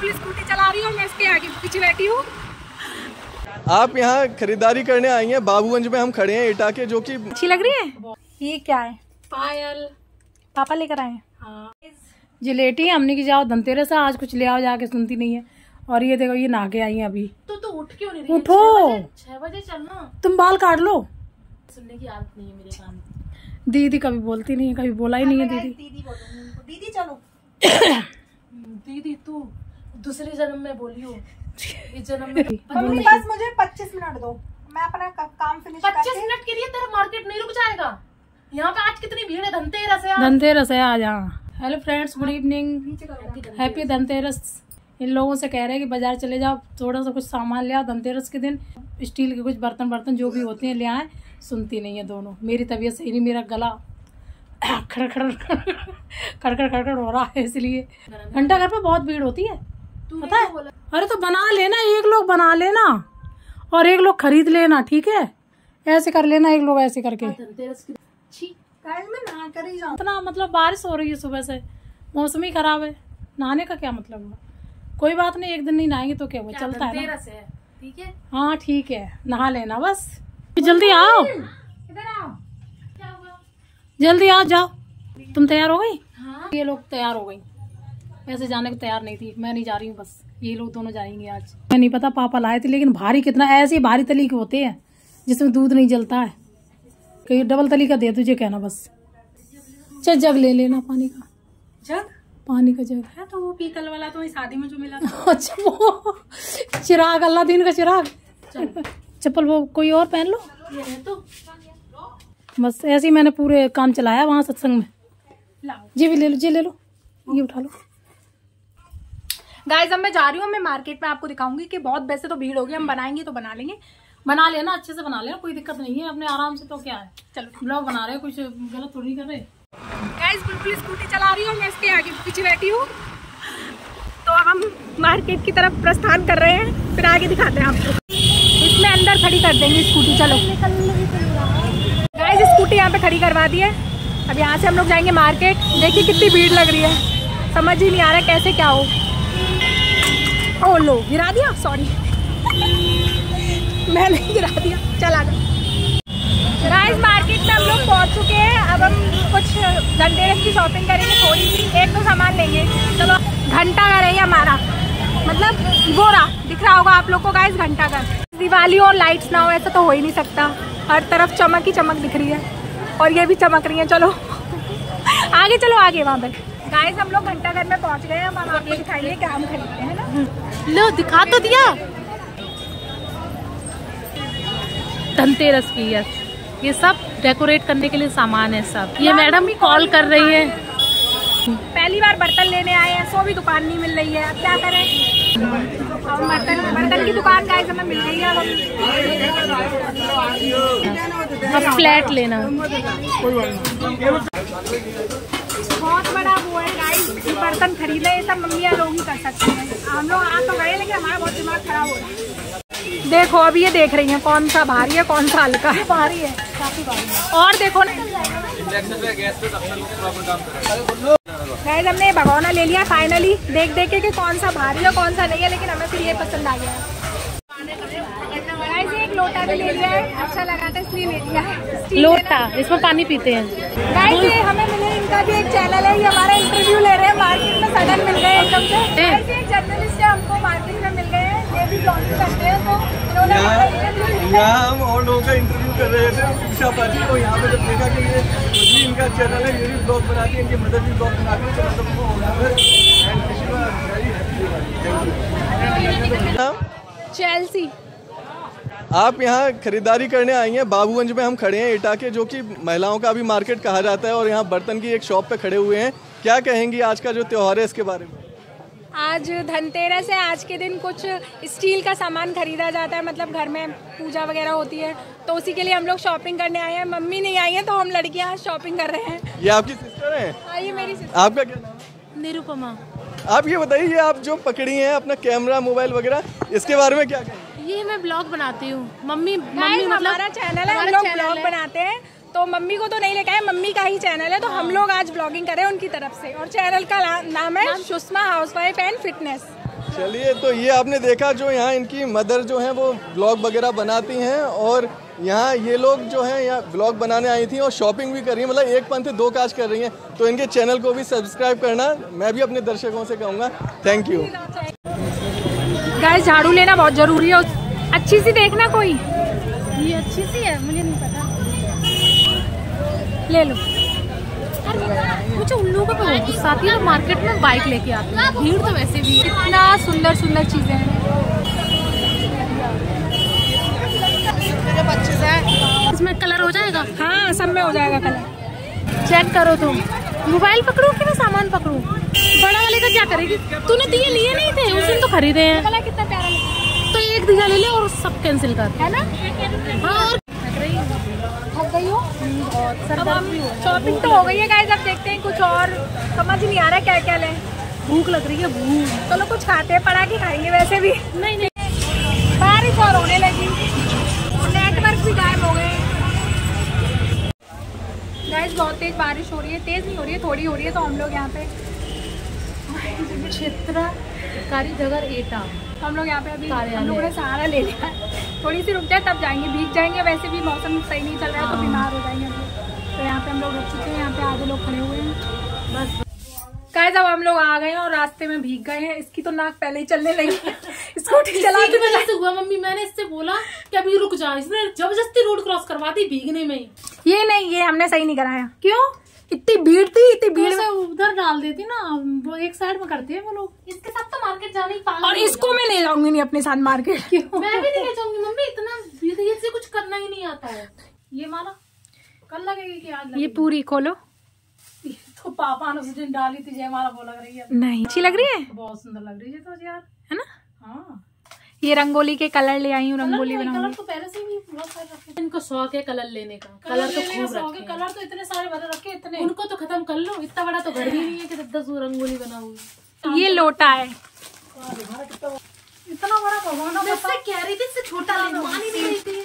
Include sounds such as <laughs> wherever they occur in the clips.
बिल्कुल स्कूटी चला रही हूँ मैं इसके आगे पीछे बैठी हूँ। आप यहाँ खरीदारी करने आई हैं बाबूगंज में हम खड़े हैं इटा के जो कि अच्छी लग रही है? ये क्या है? पायल। पापा लेकर आए हैं। हाँ। जिलेटी हमने की जाओ धनतेरस से आज कुछ ले आओ जाके सुनती नहीं है। और ये देखो ये नहा के आई है अभी। तो तू उठ क्यों नहीं रही? उठो। छह बजे चलना तुम बाल काट लो। सुनने की आदत नहीं है मेरे कान में। दीदी कभी बोलती नहीं है कभी बोला ही नहीं है दीदी। दीदी दीदी चलो। <coughs> दीदी तू दूसरे जन्म में बोली हो। <laughs> इस जन्म में <laughs> मम्मी बस मुझे 25 मिनट दो। मैं अपना काम फिनिश पच्चीस मिनट के लिए तेरा मार्केट नहीं रुक जाएगा। यहाँ पे आज कितनी भीड़ है? धनतेरस है आज। धनतेरस है आज हाँ। Hello friends good evening happy Dhanteras. इन लोगों से कह रहे हैं कि बाज़ार चले जाओ थोड़ा सा कुछ सामान ले आओ धनतेरस के दिन। स्टील के कुछ बर्तन बर्तन जो भी होते हैं ले आए। सुनती नहीं है दोनों। मेरी तबीयत सही नहीं मेरा गला <coughs> खड़ खड़ खड़खड़ खड़खड़ हो रहा है इसलिए। घंटा घर पे बहुत भीड़ होती है। पता है? अरे तो बना लेना एक लोग बना लेना। और एक लोग खरीद लेना ठीक है? ऐसे कर लेना एक लोग ऐसे करके। ही इतना मतलब बारिश हो रही है सुबह से। मौसम ही खराब है। नहाने का क्या मतलब हुआ? कोई बात नहीं एक दिन नहीं नहाएँगे तो क्या हुआ? चलता है है ठीक है? हाँ ठीक है। नहा लेना बस। जल्दी आओ। इधर आओ। क्या हुआ? जल्दी आओ जाओ। तुम तैयार हो गई? हाँ। ये लोग तैयार हो गई। ऐसे जाने को तैयार नहीं थी। मैं नहीं जा रही हूँ बस। ये लोग दोनों जाएँगे आज। मैं नहीं पता पापा लाए थे लेकिन भारी कितना ऐसे ही भारी तली के होते हैं जिसमें दूध नहीं जलता है। कहीं डबल तली का दे तुझे कहना बस। चल जग ले लेना पानी का। जग? पानी का जग। है तो वो पीतल वाला तो शादी में जो मिला <laughs> अच्छा वो चिराग अल्लाह दिन का चिराग। चप्पल वो कोई और पहन लो। ये तो। बस ऐसे ही मैंने पूरे काम चलाया वहाँ सत्संग में। जी भी ले लो जी ले लो। ये उठा लो। गाइस अब मैं जा रही हूँ मैं मार्केट में आपको दिखाऊँगी कि बहुत वैसे तो भीड़ होगी हम बनाएँगे तो बना लेंगे। बना लेना अच्छे से बना लेना कोई दिक्कत नहीं है अपने आराम से तो क्या है। चलो। ब्लॉग बना रहे हैं कुछ गलत थोड़ी कर रहे गाइस बिल्कुल स्कूटी चला रही हूँ मैं इसके आगे पीछे बैठी हूँ। तो अब हम मार्केट की तरफ़ प्रस्थान कर रहे हैं फिर आगे दिखाते हैं आपको। इसमें अंदर खड़ी कर देंगे स्कूटी चलो। गाइज़ स्कूटी यहाँ पे खड़ी करवा दी है। अब यहाँ से हम लोग जाएँगे मार्केट देखिए कितनी भीड़ लग रही है। समझ ही नहीं आ रहा कैसे क्या हो। ओ लो, गिरा दिया? सॉरी मैंने गिरा दिया। चला गया गाइस मार्केट में हम लोग पहुँच चुके हैं। अब हम कुछ धनतेरस की शॉपिंग करेंगे, थोड़ी सी एक तो सामान लेंगे। चलो, घंटा घर है हमारा। मतलब गोरा दिख रहा होगा आप लोग को गाइस घंटा घर। दिवाली और लाइट्स ना हो, ऐसा तो हो ही नहीं सकता। हर तरफ़ चमक ही चमक दिख रही है। और ये भी चमक रही है, चलो। आगे चलो, आगे वहाँ पर। गाइस हम लोग घंटा घर में पहुँच गए हम आपको दिखाइए क्या हम खरीदते हैं लो दिखा तो दिया। धनतेरस की यस ये सब डेकोरेट करने के लिए सामान है सब। ये मैडम भी कॉल कर रही है। पहली बार बर्तन लेने आए हैं सो भी दुकान नहीं मिल रही है। अब क्या करें? अब बर्तन बर्तन की दुकान गाइस हमें मिल गई है अब। फ्लैट लेना। बहुत बड़ा वो है गाइस बर्तन खरीदे ये सब मम्मियाँ लोग ही कर सकते हैं। हम लोग आ तो गए लेकिन हमारा बहुत दिमाग खराब हो रहा है। देखो अभी ये देख रही हैं कौन सा भारी है कौन सा हल्का है। भारी है काफ़ी भारी है। और देखो ना। गाइस हमने ये भगोना ले लिया फाइनली देख देख के कि कौन सा भारी है कौन सा नहीं है लेकिन हमें फिर ये पसंद आ गया। एक लोटा भी ले लिया है। अच्छा लगा था इसलिए ले लिया है। लोटा इसमें पानी पीते हैं। गाइस ये हमें मिले इनका भी एक चैनल है ये हमारा इंटरव्यू ले रहे हैं। मार्केट में सडन मिल गए एकदम से। गाइस ये जर्नलिस्ट है हमको मार्केट में मिल गए हैं। ये भी ब्लॉगिंग करते हैं तो इन्होंने। यहाँ हम और लोगों का इंटरव्यू कर रहे थे उषा पाजी को यहाँ पे जब देखा कि ये जी इनका चैनल है ये भी ब्लॉग बनाती है इनकी मदद भी ब्लॉग बनाती है चलो सबको हो फिर and you very happy Diwali Chelsea आप यहाँ खरीदारी करने आई हैं बाबूगंज में हम खड़े हैं इटा के जो कि महिलाओं का भी मार्केट कहा जाता है और यहाँ बर्तन की एक शॉप पे खड़े हुए हैं। क्या कहेंगी आज का जो त्योहार है इसके बारे में? आज धनतेरस है आज के दिन कुछ स्टील का सामान खरीदा जाता है मतलब घर में पूजा वगैरह होती है तो उसी के लिए हम लोग शॉपिंग करने आए हैं। मम्मी नहीं आई है तो हम लड़कियाँ शॉपिंग कर रहे हैं। ये आपकी सिस्टर है? हाँ, ये मेरी sister- आपका क्या नाम? निरुपमा। आप ये बताइए आप जो पकड़ी हैं अपना कैमरा मोबाइल वगैरह इसके बारे में क्या कहेंगे? ये मैं ब्लॉग बनाती हूँ। मम्मी मम्मी मतलब हमारा चैनल है हम लोग ब्लॉग बनाते हैं। तो मम्मी को तो नहीं लेके आए मम्मी का ही चैनल है तो हम लोग आज ब्लॉगिंग करें उनकी तरफ़ से। और चैनल का नाम है Sushma house wife and fitness चलिए तो ये आपने देखा जो यहाँ इनकी मदर जो हैं वो ब्लॉग वगैरह बनाती हैं और यहाँ ये लोग जो हैं यहाँ ब्लॉग बनाने आई थी और शॉपिंग भी कर रही हैं मतलब एक पंथ दो काज कर रही हैं। तो इनके चैनल को भी सब्सक्राइब करना मैं भी अपने दर्शकों से कहूँगा थैंक यू गाय झाड़ू लेना बहुत ज़रूरी है अच्छी सी देखना कोई। ये अच्छी सी है मुझे नहीं पता। ले लो। मुझे उल्लू का बहुत गुस्सा आती है मार्केट में बाइक लेके आती है। भीड़ तो वैसे भी इतना सुंदर सुंदर चीज़ें हैं। इसमें कलर हो जाएगा? हाँ सब में हो जाएगा कलर। चेक करो तुम। मोबाइल पकड़ो कि मैं सामान पकड़ू? बड़ा वाले का क्या करेगी? तूने दिए लिए नहीं थे। उस दिन तो खरीदे हैं। कलर कितना प्यारा एक दिया ले ले और सब कैंसिल कर है ना? हाँ और थक गई हो। शॉपिंग तो हो गई है गाइस अब देखते हैं कुछ और। समझ नहीं आ रहा क्या क्या लें। भूख लग रही है भूख। चलो कुछ खाते हैं पड़ा के खाएँगे वैसे भी। नहीं नहीं। बारिश और होने लगी। नेटवर्क भी गायब हो गए। गाइस बहुत तेज बारिश हो रही है। तेज नहीं हो रही है थोड़ी हो रही है तो हम लोग यहाँ पे। क्षेत्र कारीगर एटा। हम लोग यहाँ पे अभी हम लोगों ने सहारा ले लिया है। थोड़ी सी रुक जाए तब जाएँगे। भीग जाएँगे वैसे भी मौसम सही नहीं चल रहा है तो बीमार हो जाएँगे हम लोग। तो यहाँ पे हम लोग रुक चुके हैं यहाँ पे आधे लोग खड़े हुए हैं। बस। गाइस अब हम लोग आ गए हैं और रास्ते में भीग गए हैं। इसकी तो नाक पहले ही चलने लगी है। <laughs> स्कूटी चला की वजह से हुआ मम्मी मैंने इससे बोला कि अभी रुक जा। इसने ज़बरदस्ती रोड क्रॉस करवा दी भीगने में ये नहीं ये हमने सही नहीं कराया। क्यों? इतनी भीड़ थी इतनी भीड़ उधर डाल देती ना वो एक साइड में करती है वो लोग। इसके साथ तो मार्केट जाने ही पागल और इसको मैं ले जाऊँगी नहीं अपने साथ मार्केट क्यों? <laughs> मैं भी नहीं ले जाऊँगी मम्मी इतना धीरे से कुछ करना ही नहीं आता है। ये माना कल लगेगी कि आज ये पूरी खोलो। तो पापा ने उस दिन डाली थी जयमाला वो लग रही है। नहीं। अच्छी लग रही है? बहुत सुंदर लग रही है तो यार। है ना? हाँ। ये रंगोली के कलर ले आई हूँ रंगोली कलर बनाऊँगी। तो पहले से भी बहुत सारे रखे। इनको शौक है कलर लेने का। कलर तो खूब रखे कलर तो इतने सारे भरे रखे इतने। उनको तो खत्म कर लो इतना बड़ा तो घर ही नहीं है कि दस रंगोली बना हुई। ये लोटा है। इतना बड़ा भगवान कह रही थी इससे छोटा ले लो नहीं थी।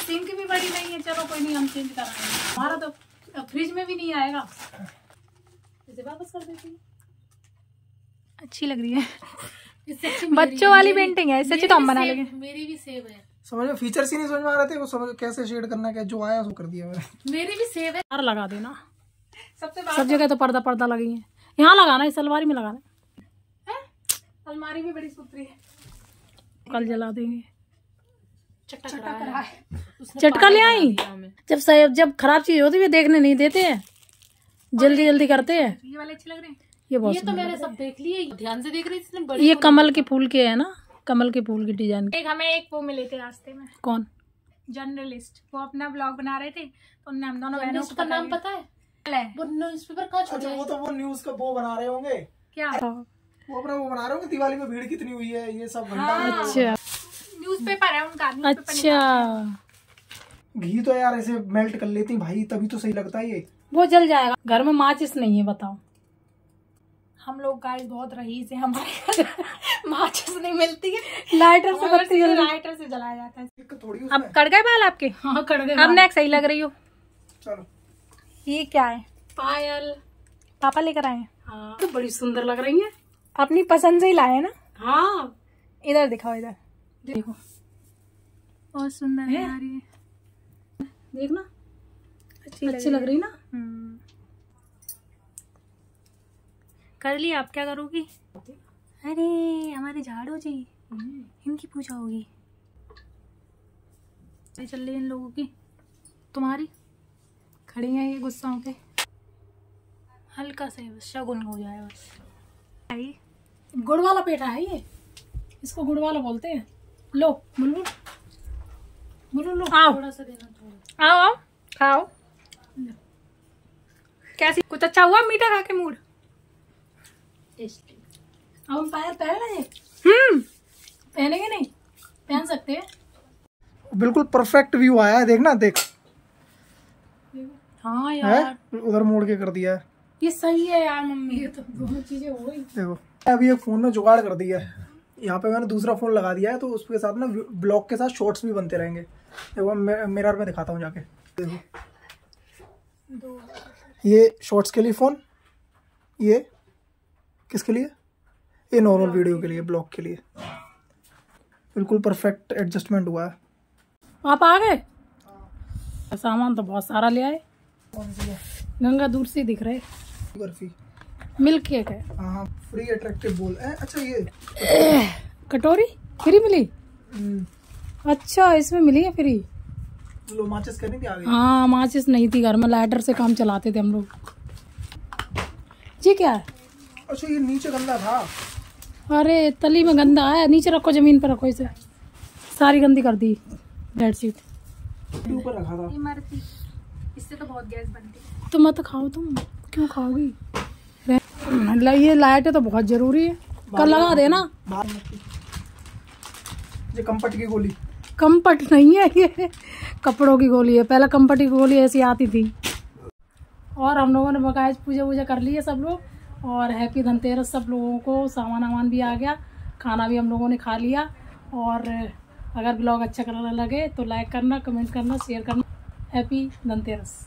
सिंक भी बड़ी नहीं है चलो कोई नहीं हम चेंज कराएँगे हमारा तो फ्रिज में भी नहीं आएगा। इसे वापस कर देती अच्छी लग रही है। बच्चों वाली पेंटिंग है इससे तो हम बना लेंगे। मेरी भी सेव है। समझ में फीचर्स ही नहीं समझ में आ रहे थे वो समझ कैसे शेड करना है क्या जो आया वो कर दिया मैंने। मेरी भी सेव है। बाहर लगा देना। सबसे सब जगह तो पर्दा पर्दा लगी है। यहाँ लगाना इस अलमारी में लगाना। अलमारी भी बड़ी सुथरी है। कल जला देंगे। चटक ले आई? जब स- जब खराब चीज़ होती है देखने नहीं देते हैं। जल्दी जल्दी करते हैं। ये वाले अच्छे लग रहे हैं? ये बहुत ये तो मैंने सब देख लिए ध्यान से देख रही थी इसने बड़ी ये कमल के फूल के है ना कमल के फूल की डिज़ाइन। एक हमें एक वो मिले थे रास्ते में। कौन? जर्नलिस्ट। वो अपना ब्लॉग बना रहे थे तो उनने हम दोनों बहनों को नाम पता है? है। वो न्यूज़पेपर कहाँ छोड़ा अच्छा वो तो वो न्यूज़ का वो बना रहे होंगे। क्या? वो अपना वो बना रहे होंगे दिवाली में भीड़ कितनी हुई है ये सब घंटा अच्छा। न्यूज़पेपर है उनका अच्छा। घी तो यार ऐसे मेल्ट कर लेती भाई तभी तो सही लगता है ये। वो जल जाएगा। घर में माचिस नहीं है बताओ। हम लोग गाइस बहुत रईस है हमारे <laughs> माचिस नहीं मिलती है। लाइटर से बत्ती जल रही लाइटर से जलाया जाता है। थोड़ी अब कट गए बाल आपके? हाँ कर दे अब नेक्स्ट सही लग रही हो। चलो। ये क्या है? पायल। पापा लेकर आए हैं। हाँ। तो बड़ी सुंदर लग रही है। अपनी पसंद से ही लाए हैं ना? हाँ। इधर दिखाओ इधर। देखो। बहुत सुंदर है? यार ये। देखना। अच्छी लग रही ना? हम्म। कर लिया आप क्या करोगी? अरे हमारे झाड़ू जी। इनकी पूजा होगी। चल रही इन लोगों की। तुम्हारी? खड़ी है ये गुस्सा होके हल्का सा बस शगुन हो जाए बस। आई गुड़ वाला पेठा है ये। इसको गुड़ वाला बोलते हैं। लो बुलबुल बुलबुल लो। आओ। थोड़ा सा देना थोड़ा। आओ आओ। खाओ। कैसी? कुछ अच्छा हुआ मीठा खा के मूड? टेस्टी अब हम पायल पहन रहे हम्म। पहनेंगे नहीं? पहन सकते हैं। बिल्कुल परफेक्ट व्यू आया है। देखना देख। हाँ यार। है उधर मोड़ के कर दिया है। ये सही है यार मम्मी ये तो दोनों चीज़ें हो गई। देखो अभी एक फ़ोन में जुगाड़ कर दिया है। यहाँ पे मैंने दूसरा फ़ोन लगा दिया है तो उसके साथ ना ब्लॉग के साथ शॉर्ट्स भी बनते रहेंगे। देखो मैं मिरर में दिखाता हूँ जाके। देखो। ये शॉर्ट्स के लिए फ़ोन ये किसके लिए? ये नॉर्मल वीडियो के लिए ब्लॉग के लिए। बिल्कुल परफेक्ट एडजस्टमेंट हुआ है। आप आ गए? सामान तो बहुत सारा ले आए। है गंगा दूर से दिख रहे। बर्फ़ी। मिल्क केक है। हाँ हाँ फ्री अट्रैक्टिव बोल। ए, अच्छा ये। कटोरी? फ्री मिली? हम्म, अच्छा इसमें मिली है फ्री लो माचिस करनी थी आगे? हाँ माचिस नहीं थी घर में लाइटर से काम चलाते थे हम लोग। जी क्या है? अच्छा ये नीचे गंदा था। अरे तली में गंदा है। नीचे रखो ज़मीन पर रखो इसे। सारी गंदी कर दी। बेडशीट ऊपर रखा था। इमरती इससे तो बहुत गैस बनती। है तो मत खाओ तुम। क्यों खाओगी? ये लाइट तो बहुत ज़रूरी है। कल लगा देना। ये कंपट की गोली। कम्पट नहीं है ये। कपड़ों की गोली है। पहले कम्पट की गोली ऐसी आती थी। और हम लोगों ने बकायद पूजा वूजा कर ली है सब लोग। और हैप्पी धनतेरस सब लोगों को, सामान वामान भी आ गया, खाना भी हम लोगों ने खा लिया। और अगर ब्लॉग अच्छा करना लगे तो लाइक करना, कमेंट करना, शेयर करना। हैप्पी धनतेरस।